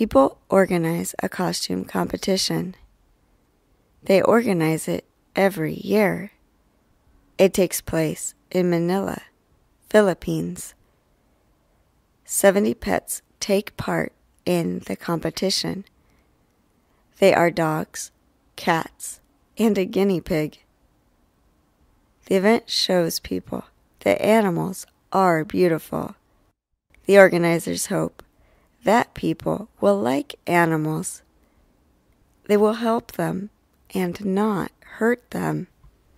People organize a costume competition. They organize it every year. It takes place in Manila, Philippines. 70 pets take part in the competition. They are dogs, cats, and a guinea pig. The event shows people that animals are beautiful. The organizers hope that people will like animals. They will help them and not hurt them.